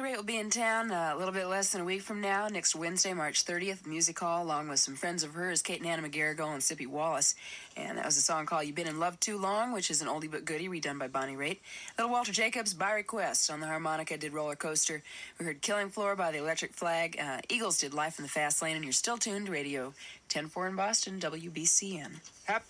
will be in town a little bit less than a week from now, next Wednesday, March 30th, Music Hall, along with some friends of hers, Kate and Anna McGarrigle and Sippie Wallace. And that was a song called You've Been in Love Too Long, which is an oldie but goodie redone by Bonnie Raitt. Little Walter Jacobs, by request, on the harmonica did Roller Coaster. We heard Killing Floor by the Electric Flag. Uh, Eagles did Life in the Fast Lane, and you're still tuned to Radio 104 in Boston, WBCN. Happy.